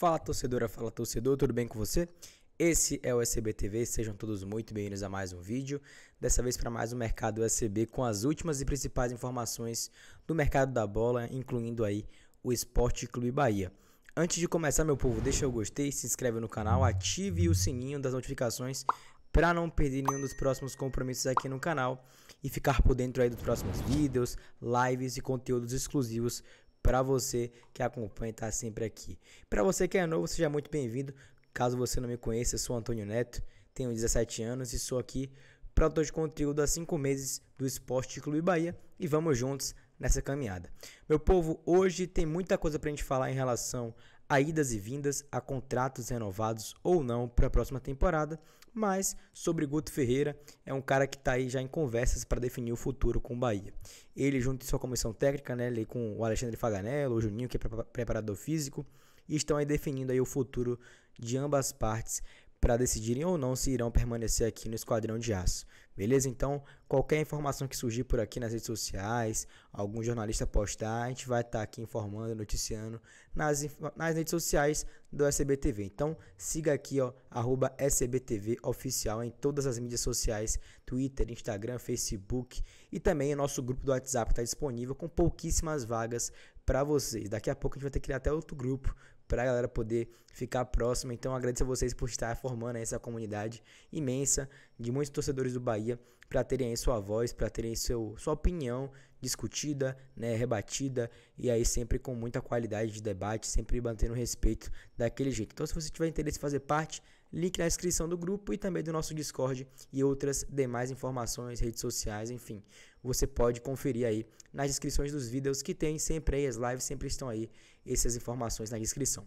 Fala torcedora, fala torcedor, tudo bem com você? Esse é o SBTV, sejam todos muito bem-vindos a mais um vídeo. Dessa vez para mais um mercado USB com as últimas e principais informações do mercado da bola, incluindo aí o Esporte Clube Bahia. Antes de começar, meu povo, deixa o gostei, se inscreve no canal, ative o sininho das notificações para não perder nenhum dos próximos compromissos aqui no canal e ficar por dentro aí dos próximos vídeos, lives e conteúdos exclusivos para você que acompanha e está sempre aqui. Para você que é novo, seja muito bem-vindo. Caso você não me conheça, eu sou Antônio Neto, tenho 17 anos e sou aqui produtor de conteúdo há 5 meses do Esporte Clube Bahia e vamos juntos nessa caminhada. Meu povo, hoje tem muita coisa para a gente falar em relação a idas e vindas, a contratos renovados ou não para a próxima temporada, mas sobre Guto Ferreira, é um cara que está aí já em conversas para definir o futuro com o Bahia. Ele, junto com sua comissão técnica, né, ele com o Alexandre Faganello, o Juninho, que é preparador físico, estão aí definindo aí o futuro de ambas partes para decidirem ou não se irão permanecer aqui no Esquadrão de Aço. Beleza? Então, qualquer informação que surgir por aqui nas redes sociais, algum jornalista postar, a gente vai estar tá aqui informando, noticiando nas, nas redes sociais do SBTV. Então, siga aqui, ó, arroba SBTV oficial em todas as mídias sociais, Twitter, Instagram, Facebook e também o nosso grupo do WhatsApp está disponível com pouquíssimas vagas para vocês. Daqui a pouco a gente vai ter que criar até outro grupo para a galera poder ficar próxima. Então agradeço a vocês por estar formando essa comunidade imensa de muitos torcedores do Bahia para terem aí sua voz, para terem seu, sua opinião discutida, né, rebatida e aí sempre com muita qualidade de debate, sempre mantendo respeito daquele jeito. Então se você tiver interesse em fazer parte, link na descrição do grupo e também do nosso Discord e outras demais informações, redes sociais, enfim. Você pode conferir aí nas descrições dos vídeos que tem sempre aí as lives sempre estão aí essas informações na descrição.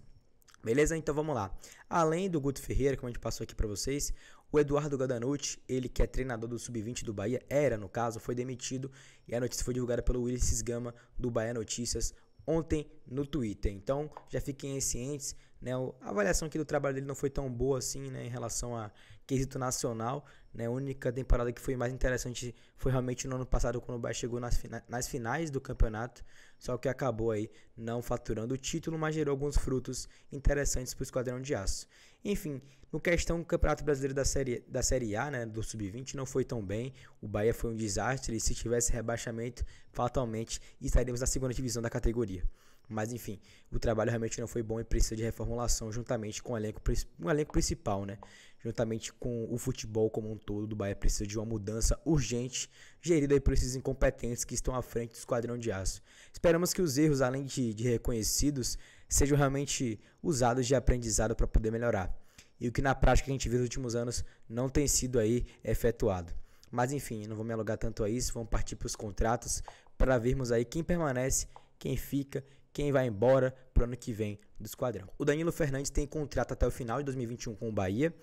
Beleza? Então vamos lá. Além do Guto Ferreira, como a gente passou aqui para vocês, o Eduardo Gadanucci, ele que é treinador do Sub-20 do Bahia, era no caso, foi demitido e a notícia foi divulgada pelo Ulisses Gama do Bahia Notícias ontem no Twitter. Então, já fiquem cientes, né? A avaliação aqui do trabalho dele não foi tão boa assim, né, em relação a quesito nacional, né? A única temporada que foi mais interessante foi realmente no ano passado quando o Bahia chegou nas, fina nas finais do campeonato, só que acabou aí não faturando o título, mas gerou alguns frutos interessantes para o Esquadrão de Aço. Enfim, no questão do Campeonato Brasileiro da Série, da série A, né, do Sub-20, não foi tão bem. O Bahia foi um desastre e se tivesse rebaixamento, fatalmente estaríamos na segunda divisão da categoria. Mas enfim, o trabalho realmente não foi bom e precisa de reformulação juntamente com o elenco, um elenco principal, né? Juntamente com o futebol como um todo do Bahia precisa de uma mudança urgente, gerida por esses incompetentes que estão à frente do esquadrão de aço. Esperamos que os erros, além de, de reconhecidos, sejam realmente usados de aprendizado para poder melhorar. E o que na prática a gente viu nos últimos anos não tem sido aí efetuado. Mas enfim, não vou me alugar tanto a isso, vamos partir para os contratos para vermos aí quem permanece, quem fica, quem vai embora para o ano que vem do esquadrão. O Danilo Fernandes tem contrato até o final de 2021 com o Bahia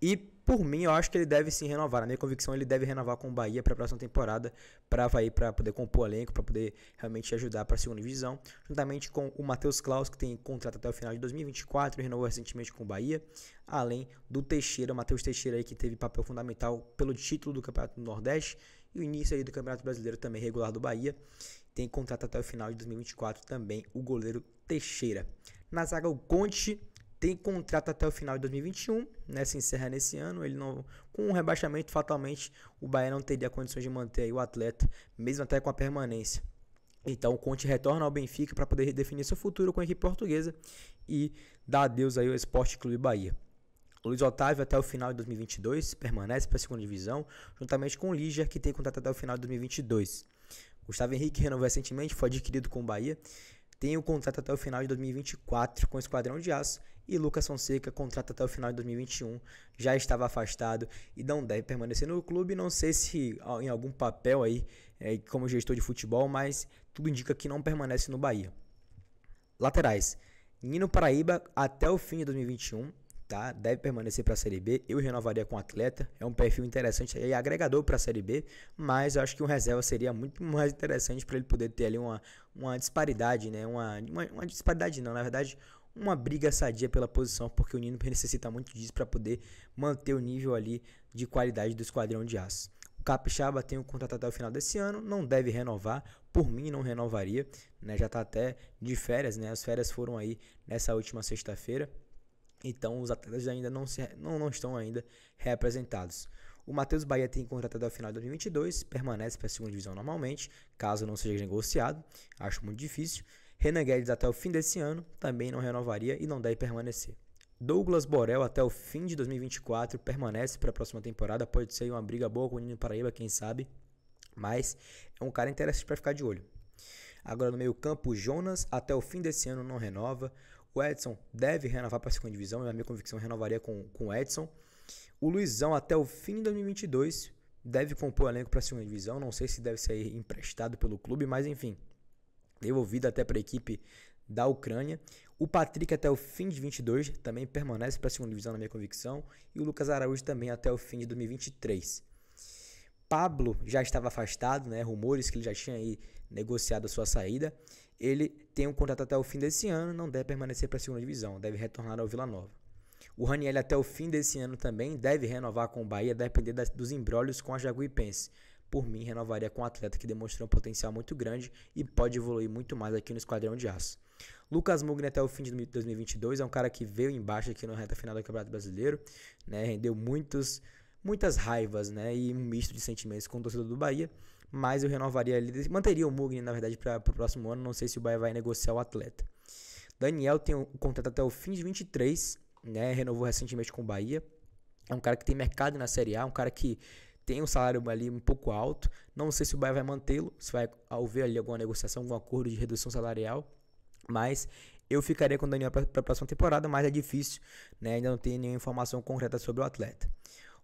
e por mim, eu acho que ele deve sim renovar. Na minha convicção, ele deve renovar com o Bahia para a próxima temporada, para para poder compor elenco, para poder realmente ajudar para a segunda divisão, juntamente com o Matheus Klaus, que tem contrato até o final de 2024, renovou recentemente com o Bahia, além do Teixeira, o Matheus Teixeira aí que teve papel fundamental pelo título do Campeonato do Nordeste e o início aí do Campeonato Brasileiro também regular do Bahia. Tem contrato até o final de 2024 também o goleiro Teixeira. Na zaga o Conte tem contrato até o final de 2021, né? Se encerra nesse ano. Ele não, com um rebaixamento, fatalmente, o Bahia não teria condições de manter o atleta, mesmo até com a permanência. Então o Conte retorna ao Benfica para poder definir seu futuro com a equipe portuguesa e dar adeus aí ao Esporte Clube Bahia. O Luiz Otávio até o final de 2022 permanece para a segunda divisão, juntamente com o Liger, que tem contrato até o final de 2022. Gustavo Henrique renovou recentemente, foi adquirido com o Bahia tem o contrato até o final de 2024 com o Esquadrão de Aço e Lucas Fonseca contrato até o final de 2021, já estava afastado e não deve permanecer no clube, não sei se em algum papel aí é, como gestor de futebol, mas tudo indica que não permanece no Bahia. Laterais, Nino Paraíba até o fim de 2021, tá? Deve permanecer para a Série B. Eu renovaria com o atleta. É um perfil interessante e agregador para a Série B, mas eu acho que um reserva seria muito mais interessante para ele poder ter ali uma, uma disparidade, né? Uma, uma, uma disparidade não, na verdade, uma briga sadia pela posição, porque o Nino necessita muito disso para poder manter o nível ali de qualidade do esquadrão de aço. Capixaba tem um contrato até o final desse ano, não deve renovar. Por mim, não renovaria, né? Já está até de férias, né? As férias foram aí nessa última sexta-feira. Então, os atletas ainda não, se, não, não estão ainda representados. O Matheus Bahia tem contrato até o final de 2022, permanece para a segunda divisão normalmente, caso não seja negociado. Acho muito difícil. Renan Guedes até o fim desse ano também não renovaria e não deve permanecer. Douglas Borel até o fim de 2024 permanece para a próxima temporada. Pode ser uma briga boa com o Nino Paraíba, quem sabe. Mas é um cara interessante para ficar de olho. Agora no meio campo, Jonas até o fim desse ano não renova. O Edson deve renovar para a segunda divisão. A minha convicção renovaria com, com o Edson. O Luizão até o fim de 2022 deve compor o elenco para a segunda divisão. Não sei se deve ser emprestado pelo clube, mas enfim, devolvido até para a equipe da Ucrânia. O Patrick até o fim de 22 também permanece para a segunda divisão na minha convicção e o Lucas Araújo também até o fim de 2023. Pablo já estava afastado, né? Rumores que ele já tinha aí negociado a sua saída. Ele tem um contrato até o fim desse ano, não deve permanecer para a segunda divisão, deve retornar ao Vila Nova. O Raniel até o fim desse ano também deve renovar com o Bahia, depender das, dos embrólios com a Jaguipense por mim, renovaria com um atleta que demonstrou um potencial muito grande e pode evoluir muito mais aqui no Esquadrão de Aço. Lucas Mugni até o fim de 2022 é um cara que veio embaixo aqui no reta final do Campeonato Brasileiro, né? Rendeu muitos, muitas raivas, né? E um misto de sentimentos com o torcedor do Bahia. Mas eu renovaria ele, manteria o Mugni, na verdade, para o próximo ano. Não sei se o Bahia vai negociar o atleta. Daniel tem um contrato até o fim de 23, né? Renovou recentemente com o Bahia. É um cara que tem mercado na Série A, um cara que tem um salário ali um pouco alto. Não sei se o Bahia vai mantê-lo, se vai haver ali alguma negociação, algum acordo de redução salarial. Mas eu ficaria com o Daniel para a próxima temporada, mas é difícil, né? Ainda não tem nenhuma informação concreta sobre o atleta.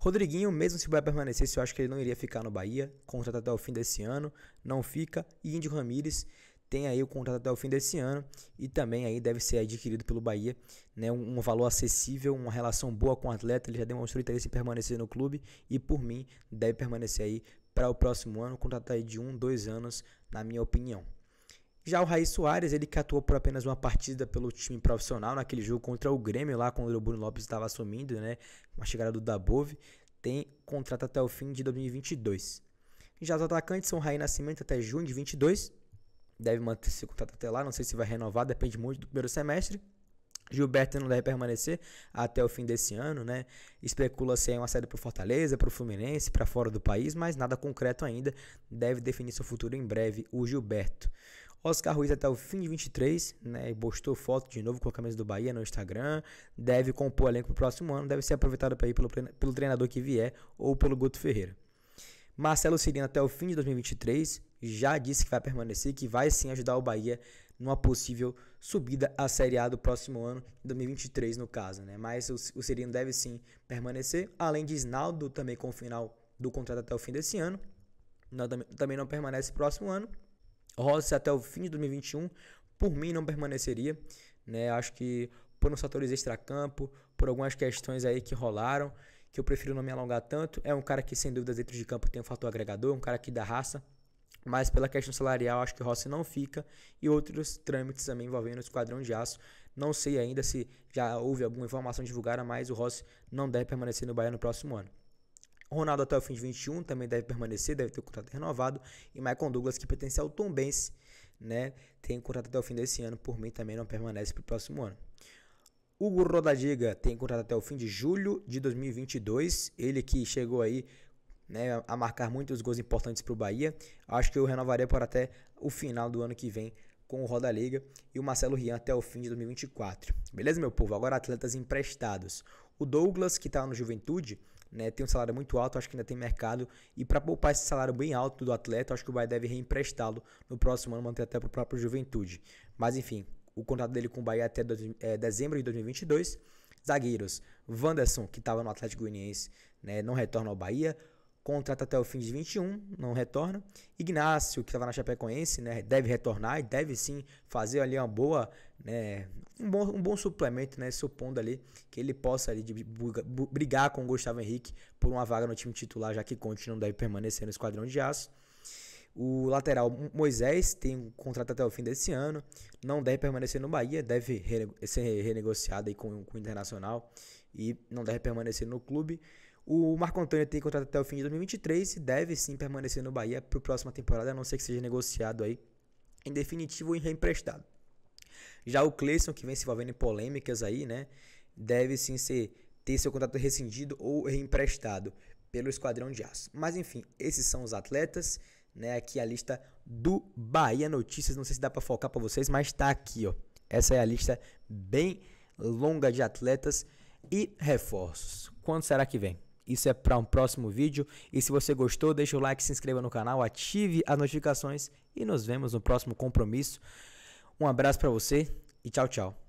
Rodriguinho, mesmo se o Bahia permanecesse, eu acho que ele não iria ficar no Bahia. Contrato até o fim desse ano, não fica. E Índio Ramírez tem aí o contrato até o fim desse ano e também aí deve ser adquirido pelo Bahia, né? Um, um, valor acessível, uma relação boa com o atleta, ele já demonstrou interesse em permanecer no clube e por mim deve permanecer aí para o próximo ano, contrato aí de um, dois anos, na minha opinião. Já o Raí Soares, ele que atuou por apenas uma partida pelo time profissional naquele jogo contra o Grêmio, lá quando o Bruno Lopes estava assumindo, né? Uma chegada do Dabove, tem contrato até o fim de 2022. Já os atacantes são Raí Nascimento até junho de 22 deve manter esse contrato até lá. Não sei se vai renovar, depende muito do primeiro semestre. Gilberto não deve permanecer até o fim desse ano, né? Especula-se uma saída para Fortaleza, para o Fluminense, para fora do país, mas nada concreto ainda. Deve definir seu futuro em breve o Gilberto. Oscar Ruiz até o fim de 23, né? Postou foto de novo com a camisa do Bahia no Instagram. Deve compor elenco para o próximo ano. Deve ser aproveitado para ir pelo, pelo treinador que vier ou pelo Guto Ferreira. Marcelo Cirino até o fim de 2023 já disse que vai permanecer, que vai sim ajudar o Bahia numa possível subida à Série A do próximo ano, 2023 no caso, né? Mas o, o Cirino deve sim permanecer, além de Isnaldo também com o final do contrato até o fim desse ano, também não permanece próximo ano. Rossi até o fim de 2021, por mim não permaneceria, né? Acho que por uns fatores extracampo, por algumas questões aí que rolaram, que eu prefiro não me alongar tanto. É um cara que, sem dúvidas, dentro de campo tem um fator agregador, um cara que dá raça. Mas pela questão salarial, acho que Rossi não fica. E outros trâmites também envolvendo o esquadrão de aço. Não sei ainda se já houve alguma informação divulgada, mas o Rossi não deve permanecer no Bahia no próximo ano. Ronaldo até o fim de 21 também deve permanecer, deve ter o contrato renovado. E Michael Douglas, que pertence ao Tom Benz, né, tem contrato até o fim desse ano, por mim também não permanece para o próximo ano. Hugo Rodadiga tem contrato até o fim de julho de 2022. Ele que chegou aí né, a marcar muitos gols importantes para o Bahia. Acho que eu renovaria por até o final do ano que vem com o Roda Liga e o Marcelo Rian até o fim de 2024. Beleza, meu povo? Agora atletas emprestados. O Douglas, que está no Juventude, né, tem um salário muito alto, acho que ainda tem mercado. E para poupar esse salário bem alto do atleta, acho que o Bahia deve reemprestá-lo no próximo ano, manter até para o próprio Juventude. Mas enfim, o contrato dele com o Bahia até é, dezembro de 2022. Zagueiros, Wanderson, que estava no Atlético Goianiense, né, não retorna ao Bahia. Contrato até o fim de 21, não retorna. Ignácio, que estava na Chapecoense, né, deve retornar e deve sim fazer ali uma boa, né, um bom, um bom suplemento, né, supondo ali que ele possa ali brigar com o Gustavo Henrique por uma vaga no time titular, já que Conte não deve permanecer no esquadrão de aço. O lateral Moisés tem um contrato até o fim desse ano, não deve permanecer no Bahia, deve ser renegociado aí com, com o Internacional e não deve permanecer no clube. O Marco Antônio tem contrato até o fim de 2023 e deve sim permanecer no Bahia para a próxima temporada, a não ser que seja negociado aí em definitivo ou em reemprestado. Já o Cleison, que vem se envolvendo em polêmicas aí, né? Deve sim ser, ter seu contrato rescindido ou reemprestado pelo Esquadrão de Aço. Mas enfim, esses são os atletas, né? Aqui a lista do Bahia Notícias. Não sei se dá para focar para vocês, mas está aqui, ó. Essa é a lista bem longa de atletas e reforços. Quando será que vem? Isso é para um próximo vídeo. E se você gostou, deixa o like, se inscreva no canal, ative as notificações e nos vemos no próximo compromisso. Um abraço para você e tchau, tchau.